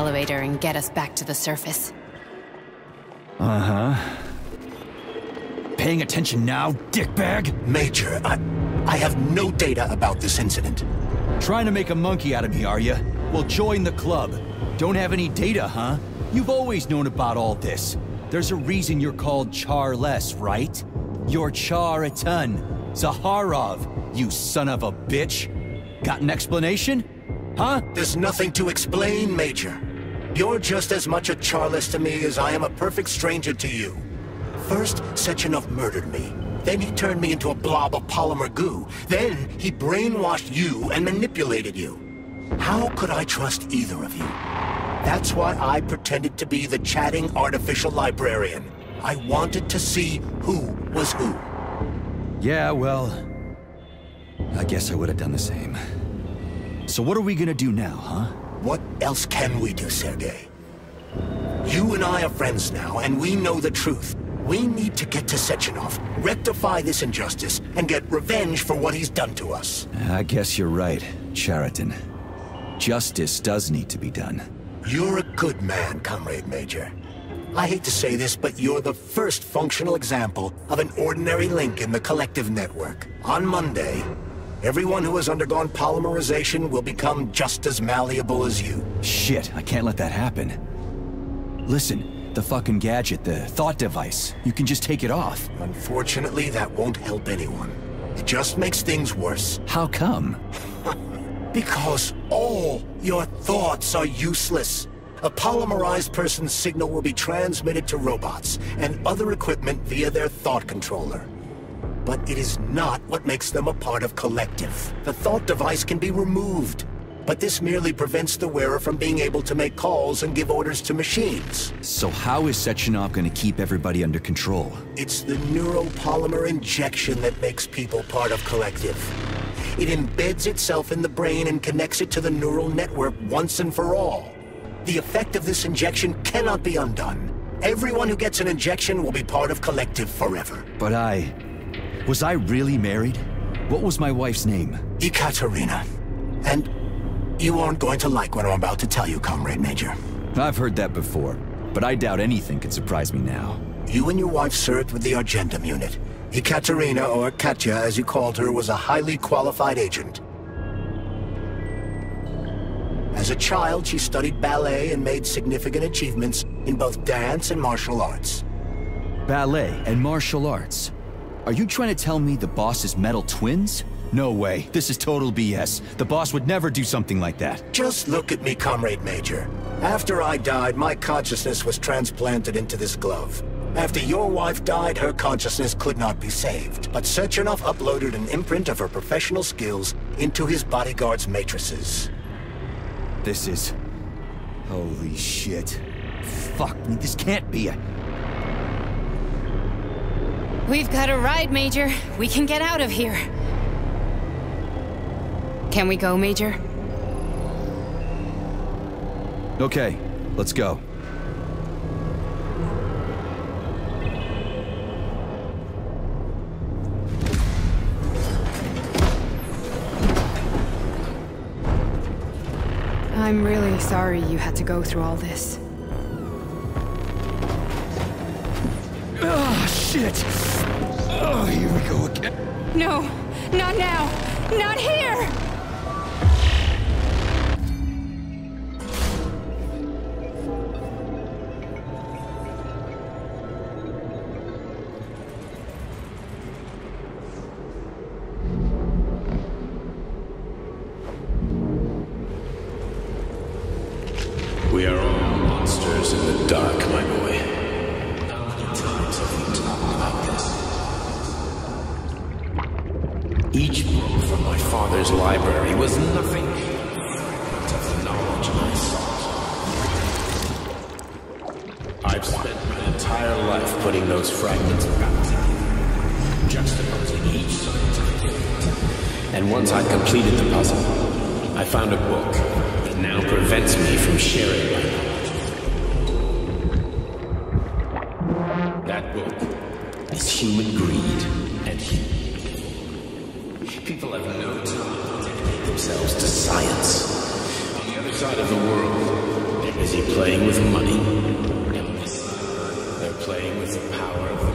elevator and get us back to the surface. Uh-huh. Paying attention now, dickbag? Major, I... I have no data about this incident. Trying to make a monkey out of me, are you? Well, join the club. Don't have any data, huh? You've always known about all this. There's a reason you're called Charless, right? You're Chariton. Zaharov, you son of a bitch. Got an explanation? Huh? There's nothing to explain, Major. You're just as much a Charless to me as I am a perfect stranger to you. First, Sechenov murdered me. Then he turned me into a blob of polymer goo. Then he brainwashed you and manipulated you. How could I trust either of you? That's why I pretended to be the chatting artificial librarian. I wanted to see who was who. Yeah, well... I guess I would have done the same. So what are we gonna do now, huh? What else can we do, Sergei? You and I are friends now, and we know the truth. We need to get to Sechenov, rectify this injustice, and get revenge for what he's done to us. I guess you're right, Chariton. Justice does need to be done. You're a good man, Comrade Major. I hate to say this, but you're the first functional example of an ordinary link in the collective network. On Monday, everyone who has undergone polymerization will become just as malleable as you. Shit, I can't let that happen. Listen, the fucking gadget, the thought device. You can just take it off. Unfortunately, that won't help anyone. It just makes things worse. How come? because all your thoughts are useless. A polymerized person's signal will be transmitted to robots and other equipment via their thought controller. But it is not what makes them a part of Collective. The thought device can be removed, but this merely prevents the wearer from being able to make calls and give orders to machines. So how is Sechenov going to keep everybody under control? It's the neuropolymer injection that makes people part of Collective. It embeds itself in the brain and connects it to the neural network once and for all. The effect of this injection cannot be undone. Everyone who gets an injection will be part of Collective forever. But I... Was I really married? What was my wife's name? Ekaterina. And you aren't going to like what I'm about to tell you, Comrade Major. I've heard that before, but I doubt anything could surprise me now. You and your wife served with the Argentum unit. Ekaterina, or Katya as you called her, was a highly qualified agent. As a child, she studied ballet and made significant achievements in both dance and martial arts. Ballet and martial arts? Are you trying to tell me the boss is metal twins? No way. This is total BS. The boss would never do something like that. Just look at me, Comrade Major. After I died, my consciousness was transplanted into this glove. After your wife died, her consciousness could not be saved. But Sechenov uploaded an imprint of her professional skills into his bodyguard's matrices. This is... Holy shit. Fuck me, this can't be a... We've got a ride, Major. We can get out of here. Can we go, Major? Okay, let's go. I'm really sorry you had to go through all this. Oh, shit! Oh, here we go again. No, not now! Not here! People have no time to dedicate themselves to science. On the other side of the world, they're busy playing with money. And this they're playing with the power of the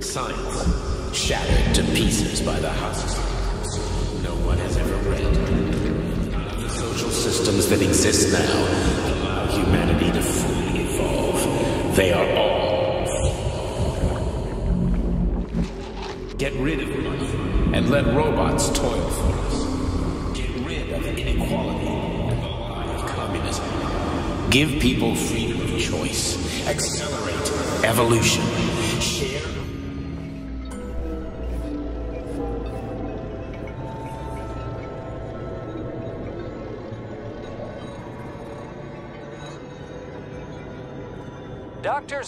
masses. Science, shattered to pieces by the houses. No one has ever read. None of the social systems that exist now allow humanity to fully evolve. They are all Get rid of money and let robots toil for us. Get rid of inequality and the lie of communism. Give people freedom of choice. Accelerate evolution.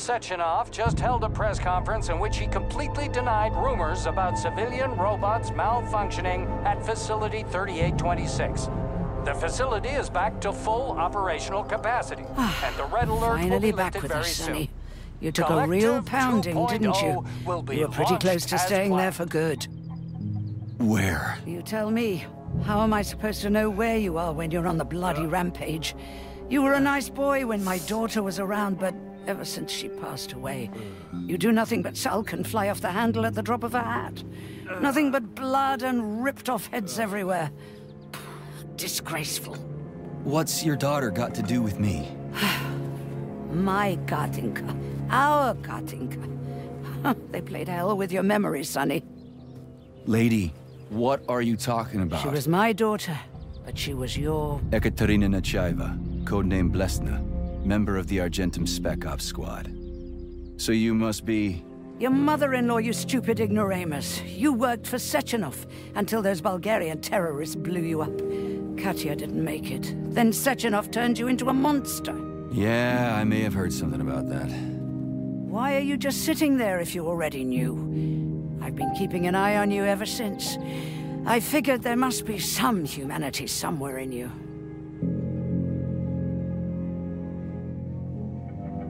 Sechenov just held a press conference in which he completely denied rumors about civilian robots malfunctioning at Facility 3826. The facility is back to full operational capacity, ah, and the red alert will Finally be back lifted with very us, soon. Sonny. You took a real pounding, oh didn't you? will be You were pretty close to as staying there for good. Where? You tell me. How am I supposed to know where you are when you're on the bloody uh, rampage? You were a nice boy when my daughter was around, but ever since she passed away, you do nothing but sulk and fly off the handle at the drop of a hat. Nothing but blood and ripped off heads everywhere. Disgraceful. What's your daughter got to do with me? My Katinka. Our Katinka. they played hell with your memory, Sonny. Lady, what are you talking about? She was my daughter, but she was your... Ekaterina Nechaeva, codename Blesna, member of the Argentum Spec Ops squad. So you must be... Your mother-in-law, you stupid ignoramus. You worked for Sechenov until those Bulgarian terrorists blew you up. Katya didn't make it. Then Sechenov turned you into a monster. Yeah, I may have heard something about that. Why are you just sitting there if you already knew? I've been keeping an eye on you ever since. I figured there must be some humanity somewhere in you.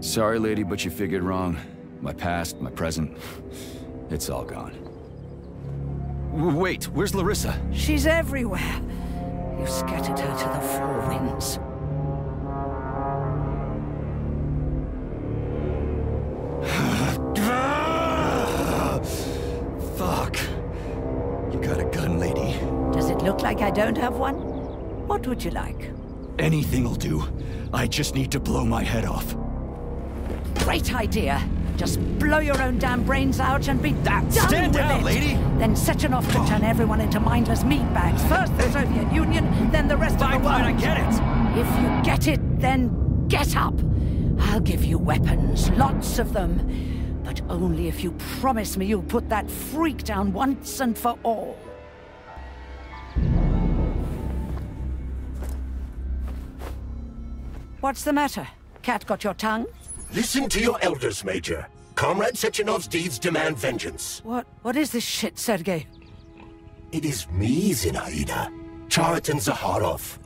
Sorry, lady, but you figured wrong. My past, my present, it's all gone. W- Wait, where's Larissa? She's everywhere. You scattered her to the four winds. Fuck. You got a gun, lady. Does it look like I don't have one? What would you like? Anything'll do. I just need to blow my head off. Great idea. Just blow your own damn brains out and be done Stand with down, it. lady. Then Sechenov could turn everyone into mindless meatbags. First the Soviet Union, then the rest of the world. I get it. If you get it, then get up. I'll give you weapons, lots of them. But only if you promise me you'll put that freak down once and for all. What's the matter? Cat got your tongue? Listen to your elders, Major. Comrade Sechenov's deeds demand vengeance. What? What is this shit, Sergei? It is me, Zinaida. Chariton Zaharov.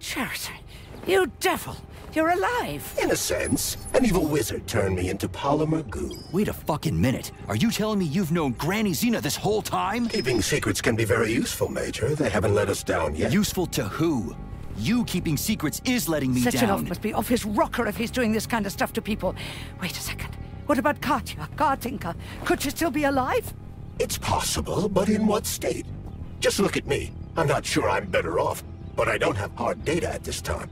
Chariton, you devil! You're alive! In a sense, an evil wizard turned me into polymer goo. Wait a fucking minute. Are you telling me you've known Granny Zina this whole time? Keeping secrets can be very useful, Major. They haven't let us down yet. Useful to who? You keeping secrets is letting me Sechenov down. must be off his rocker if he's doing this kind of stuff to people. Wait a second. What about Katya, Katinka? Could she still be alive? It's possible, but in what state? Just look at me. I'm not sure I'm better off, but I don't have hard data at this time.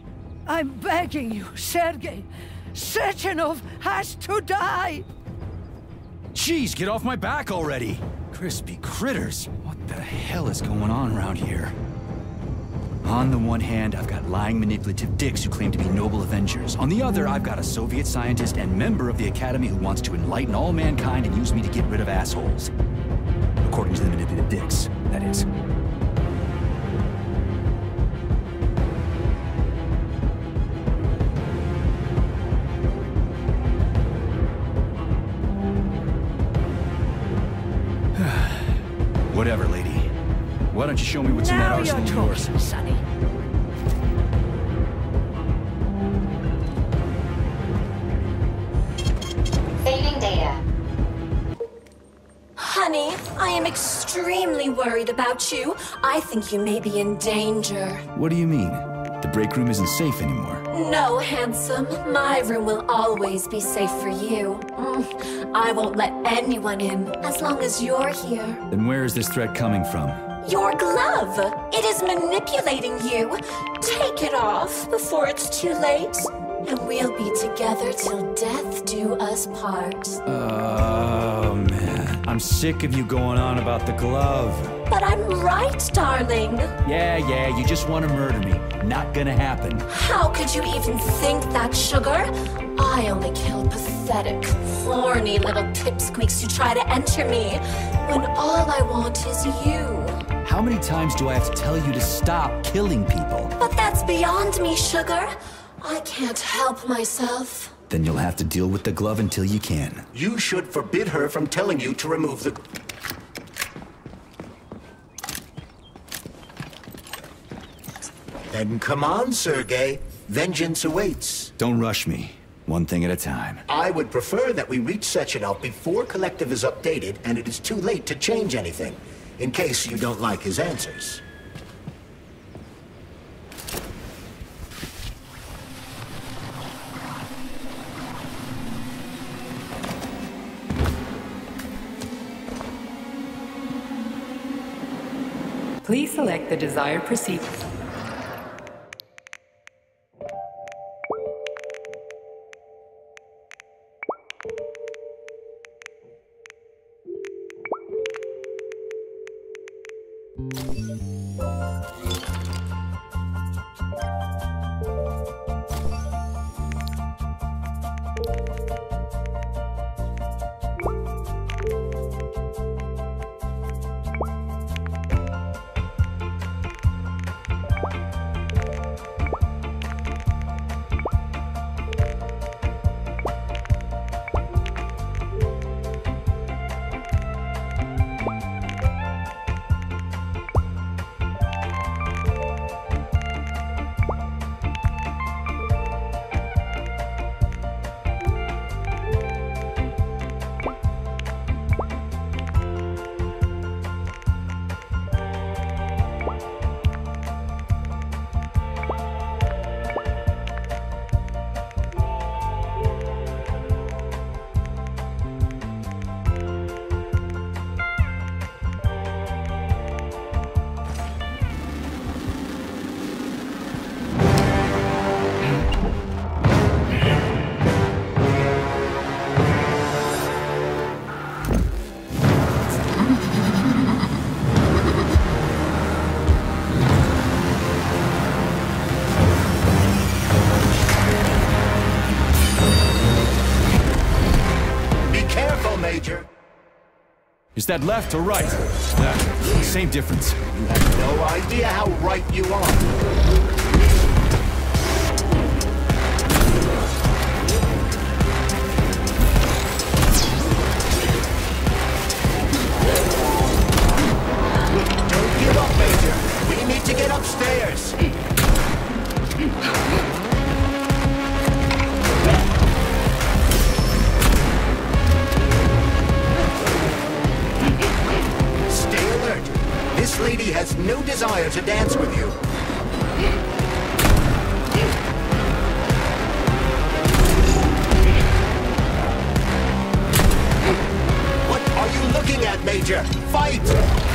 I'm begging you, Sergei. Sechenov has to die! Jeez, get off my back already! Crispy critters! What the hell is going on around here? On the one hand, I've got lying manipulative dicks who claim to be noble avengers. On the other, I've got a Soviet scientist and member of the Academy who wants to enlighten all mankind and use me to get rid of assholes. According to the manipulative dicks, that is. Don't you show me what's in that now you're arsenal of yours? Sonny. Saving data. Honey, I am extremely worried about you. I think you may be in danger. What do you mean? The break room isn't safe anymore. No, handsome. My room will always be safe for you. Mm, I won't let anyone in as long as you're here. Then where is this threat coming from? Your glove! It is manipulating you. Take it off before it's too late. And we'll be together till death do us part. Oh, man. I'm sick of you going on about the glove. But I'm right, darling. Yeah, yeah, you just want to murder me. Not gonna happen. How could you even think that, sugar? I only kill pathetic, horny little pipsqueaks who try to enter me, when all I want is you. How many times do I have to tell you to stop killing people? But that's beyond me, sugar. I can't help myself. Then you'll have to deal with the glove until you can. You should forbid her from telling you to remove the... Then come on, Sergei. Vengeance awaits. Don't rush me. One thing at a time. I would prefer that we reach Sechenov before Collective is updated and it is too late to change anything, in case you don't like his answers. Please select the desired procedure. That left or right? Nah, same difference. You have no idea how right you are. Lady has no desire to dance with you. What are you looking at, Major? Fight!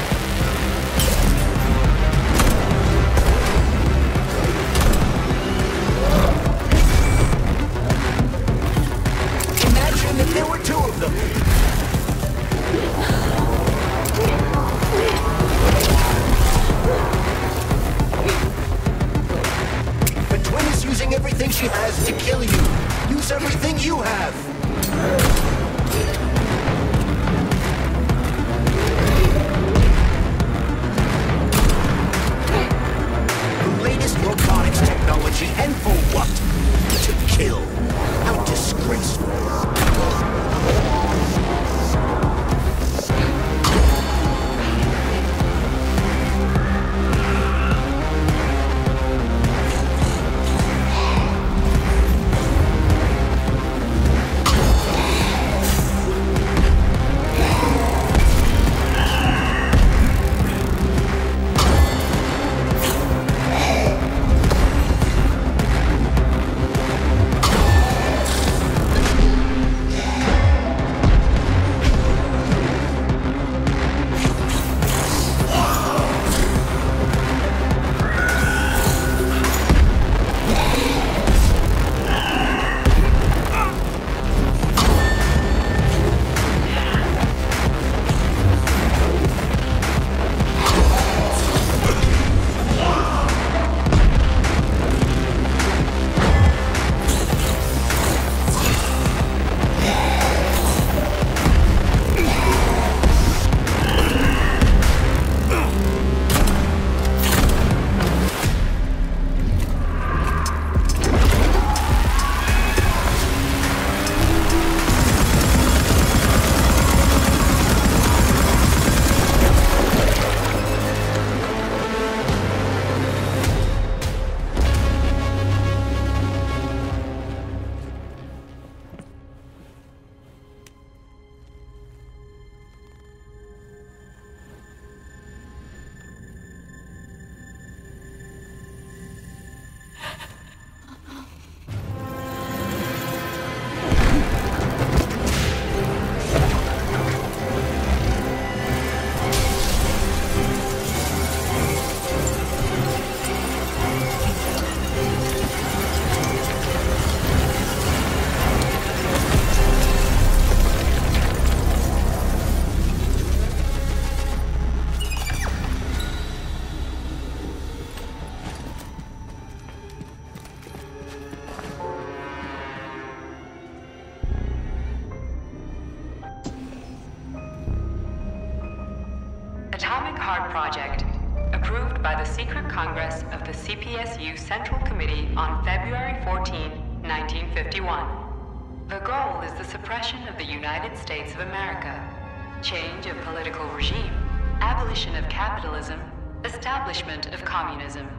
Change of political regime, abolition of capitalism, establishment of communism,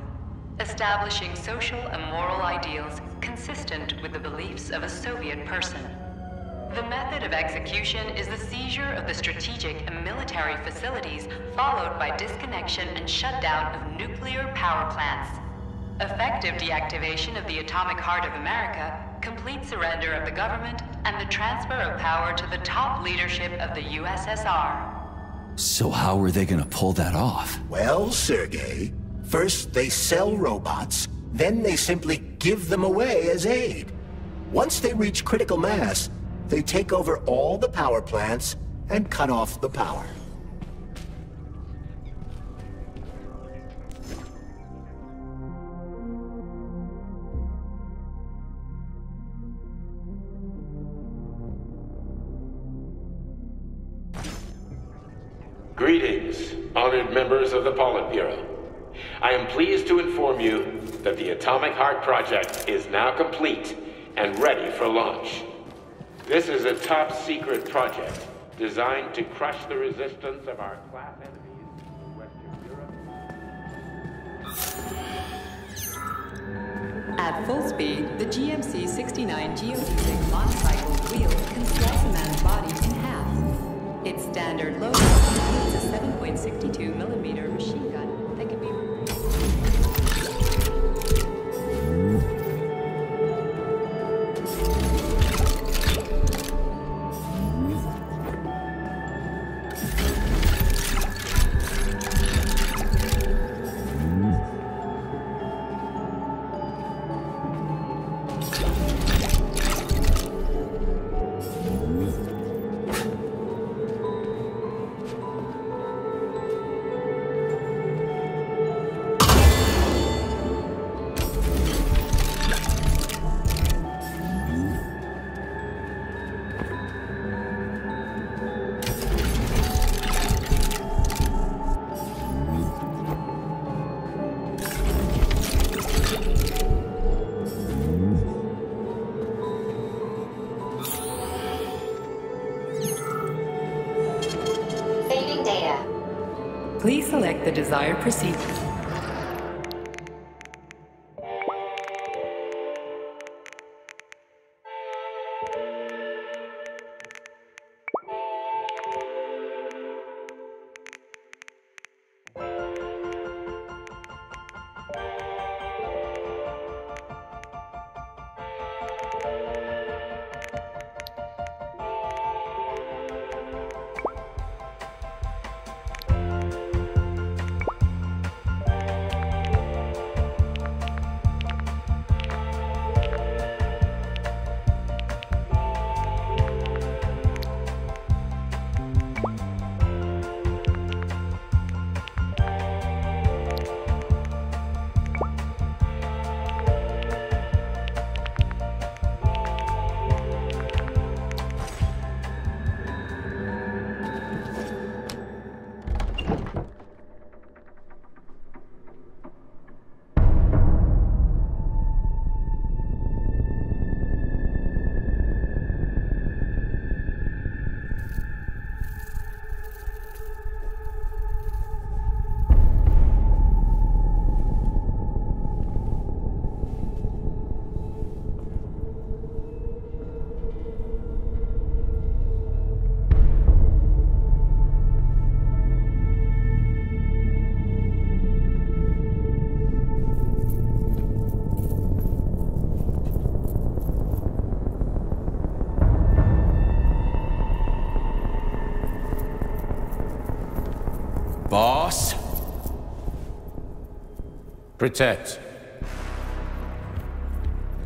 establishing social and moral ideals consistent with the beliefs of a Soviet person. The method of execution is the seizure of the strategic and military facilities, followed by disconnection and shutdown of nuclear power plants. Effective deactivation of the atomic heart of America, complete surrender of the government, and the transfer of power to the top leadership of the USSR. So how are they gonna pull that off? Well, Sergei, first they sell robots, then they simply give them away as aid. Once they reach critical mass, they take over all the power plants and cut off the power. Members of the Politburo. I am pleased to inform you that the Atomic Heart Project is now complete and ready for launch. This is a top secret project designed to crush the resistance of our class enemies in Western Europe. At full speed, the GMC 69 geodesic monocycle wheel can slice a man's body in half. Its standard a 7.62 millimeter machine gun Boss? Protect.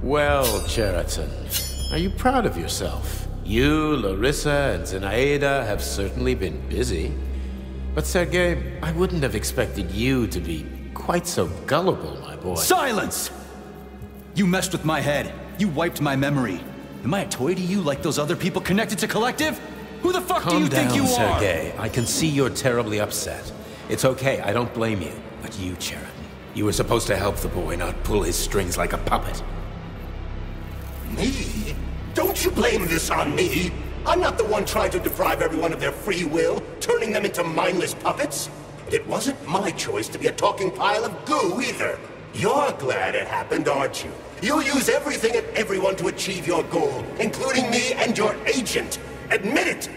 Well, Chariton, are you proud of yourself? You, Larissa, and Zinaida have certainly been busy. But Sergei, I wouldn't have expected you to be quite so gullible, my boy. Silence! You messed with my head. You wiped my memory. Am I a toy to you like those other people connected to Collective? Who the fuck do you down, think you are? Sergei. I can see you're terribly upset. It's okay, I don't blame you. But you, Chariton, you were supposed to help the boy, not pull his strings like a puppet. Me? Don't you blame this on me? I'm not the one trying to deprive everyone of their free will, turning them into mindless puppets. It wasn't my choice to be a talking pile of goo either. You're glad it happened, aren't you? You'll use everything and everyone to achieve your goal, including me and your agent. Admit it!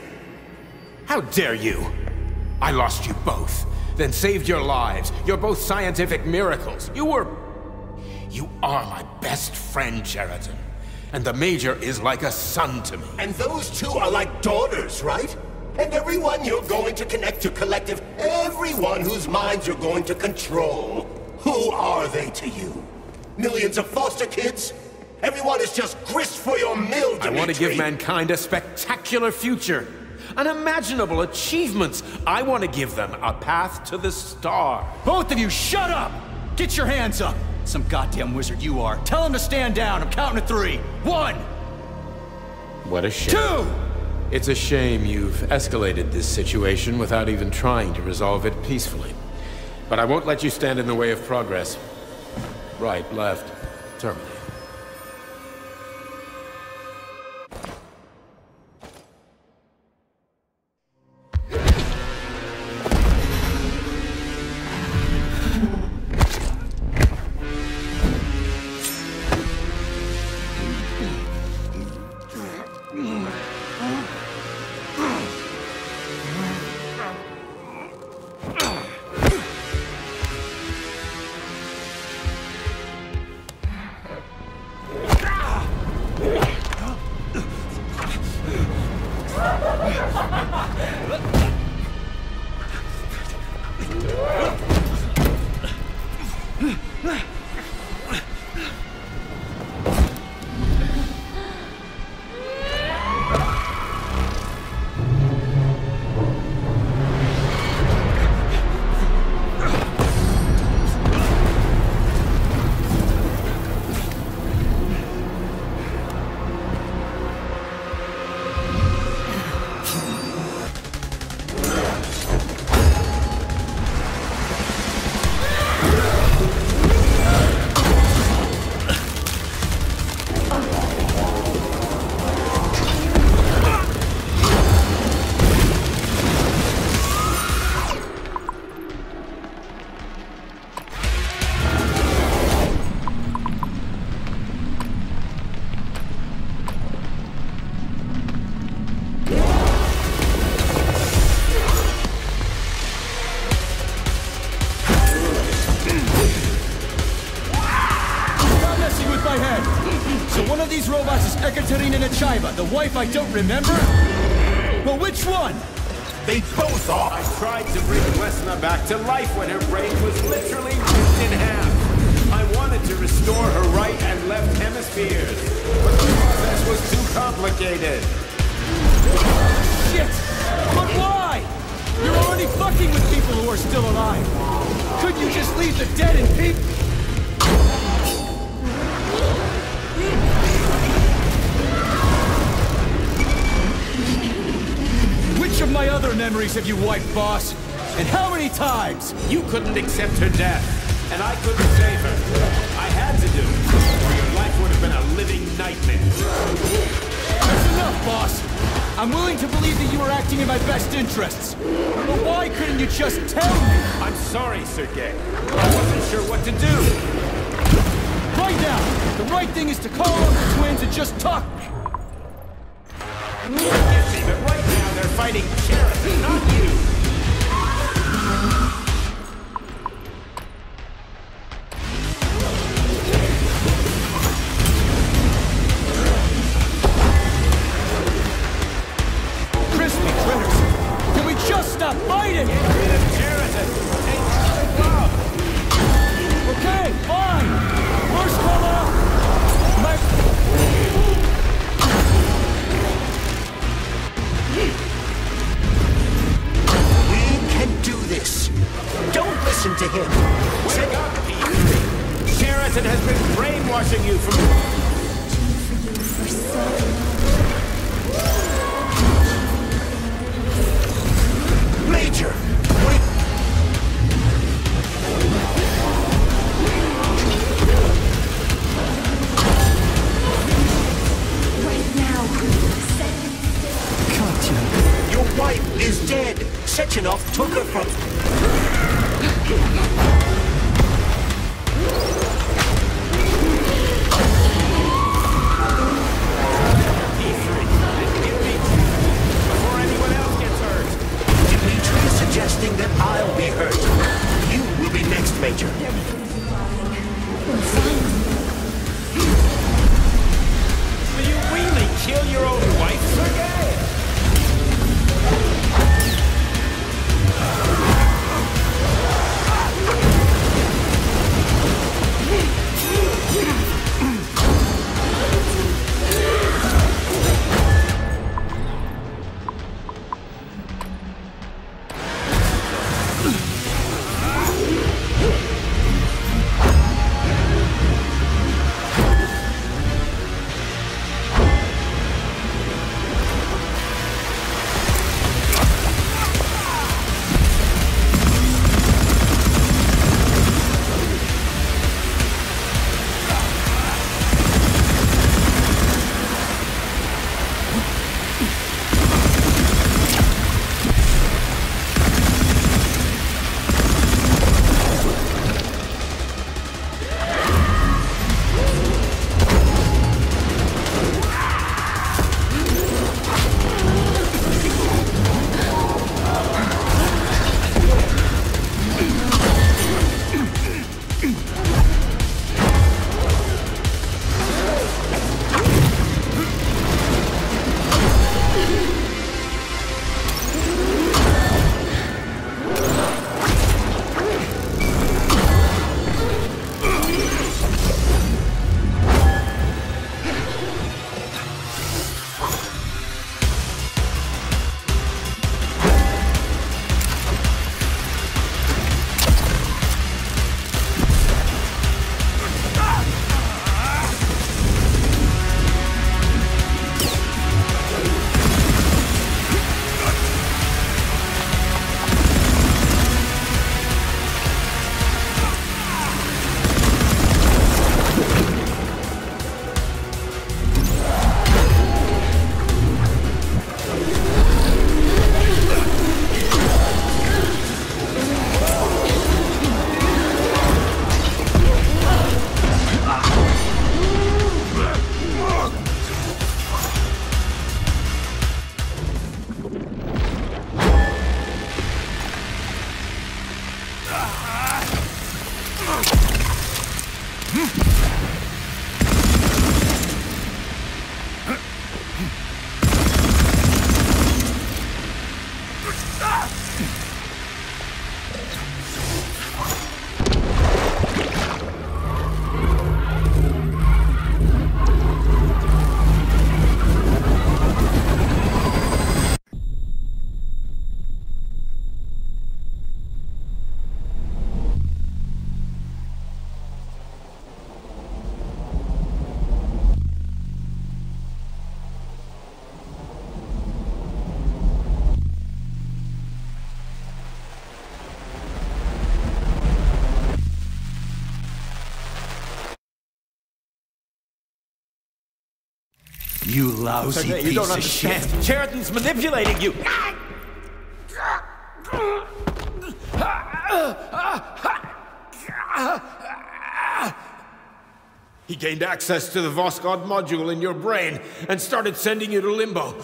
How dare you! I lost you both, then saved your lives. You're both scientific miracles. You were... You are my best friend, Chariton. And the Major is like a son to me. And those two are like daughters, right? And everyone you're going to connect to Collective, everyone whose minds you're going to control. Who are they to you? Millions of foster kids? Everyone is just grist for your mill, Dimitri. I want to give mankind a spectacular future. Unimaginable achievements. I want to give them a path to the star. Both of you, shut up! Get your hands up! Some goddamn wizard you are. Tell him to stand down. I'm counting to three. One! What a shame. Two! It's a shame you've escalated this situation without even trying to resolve it peacefully. But I won't let you stand in the way of progress. Right, left, terminate. Robots is Ekaterina Nechaeva, the wife I don't remember? Well, which one? They both are! I tried to bring Lesna back to life when her brain was literally ripped in half. I wanted to restore her right and left hemispheres, but the process was too complicated. Shit! But why? You're already fucking with people who are still alive. Couldn't you just leave the dead in peace? Which of my other memories have you wiped, boss? And how many times? You couldn't accept her death, and I couldn't save her. I had to do it, or your life would have been a living nightmare. That's enough, boss. I'm willing to believe that you were acting in my best interests. But why couldn't you just tell me? I'm sorry, Sergei. I wasn't sure what to do. Right now, the right thing is to call up the twins and just talk. Fighting Chariton, not you. That I'll be hurt. You will be next, Major. You lousy Sergei, piece you don't of understand. shit. Chariton's manipulating you. He gained access to the Voskhod module in your brain and started sending you to limbo.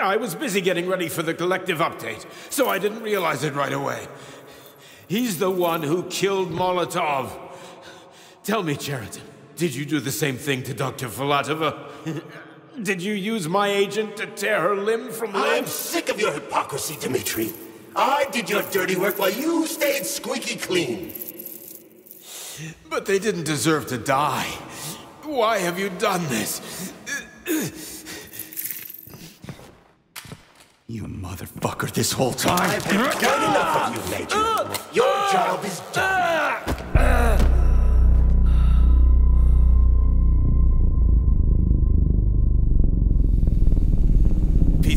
I was busy getting ready for the collective update, so I didn't realize it right away. He's the one who killed Molotov. Tell me, Sheridan, did you do the same thing to Dr. Filatova? did you use my agent to tear her limb from limb? I'm sick of your hypocrisy, Dimitri. I did your dirty work while you stayed squeaky clean. But they didn't deserve to die. Why have you done this? You motherfucker this whole time. I've had quite enough of you, Major. Your job is done.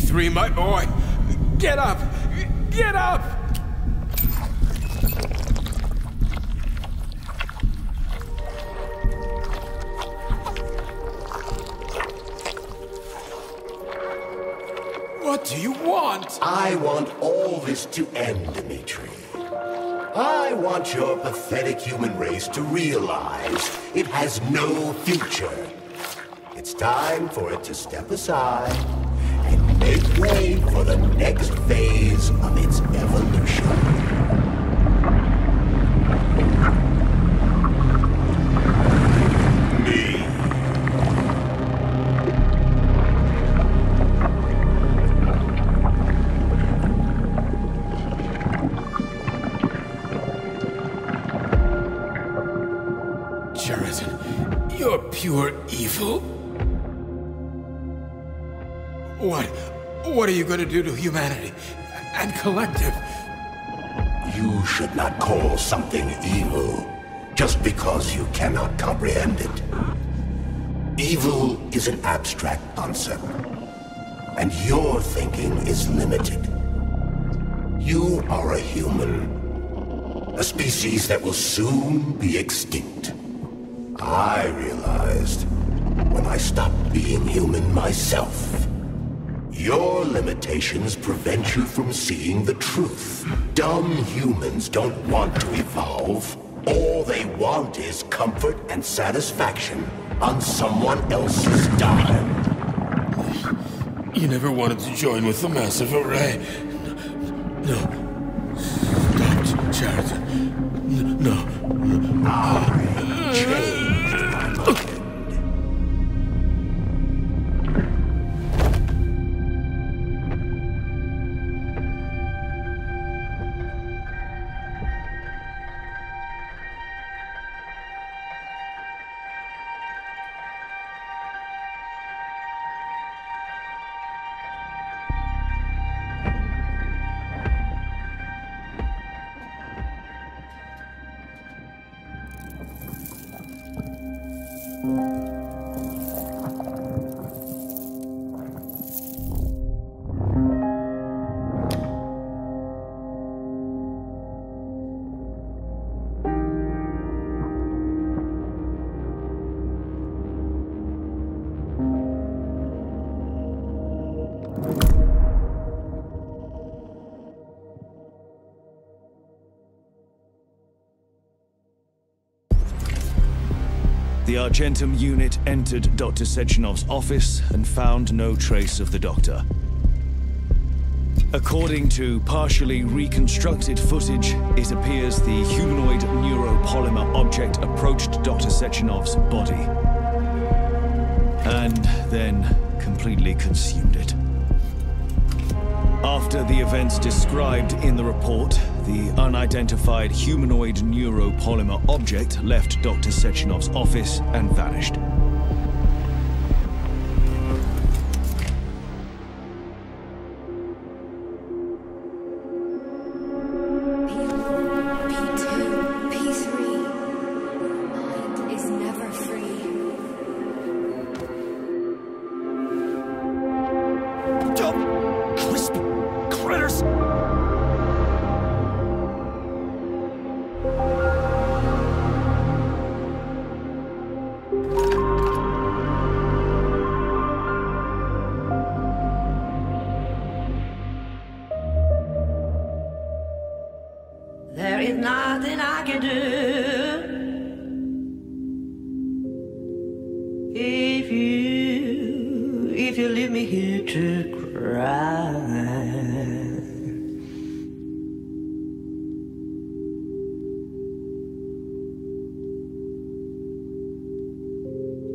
P3, my boy! Get up! Get up! What do you want? I want all this to end, Dimitri. I want your pathetic human race to realize it has no future. It's time for it to step aside make way for the next phase of its evolution. What are you going to do to humanity and collective? You should not call something evil just because you cannot comprehend it. Evil is an abstract concept, and your thinking is limited. You are a human, a species that will soon be extinct. I realized when I stopped being human myself. Your limitations prevent you from seeing the truth. Dumb humans don't want to evolve. All they want is comfort and satisfaction on someone else's dime. You never wanted to join with the massive array. No. Stop, Chariton. N- No. I Argentum unit entered Dr. Sechenov's office and found no trace of the doctor. According to partially reconstructed footage, it appears the humanoid neuropolymer object approached Dr. Sechenov's body and then completely consumed it. After the events described in the report, the unidentified humanoid neuropolymer object left Dr. Sechenov's office and vanished.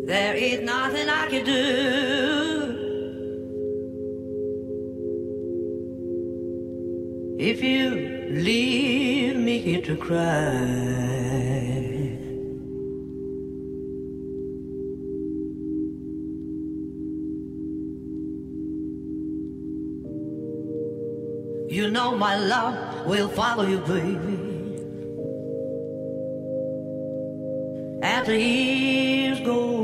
There is nothing I can do. If you leave me here to cry. You know my love will follow you, baby. The years go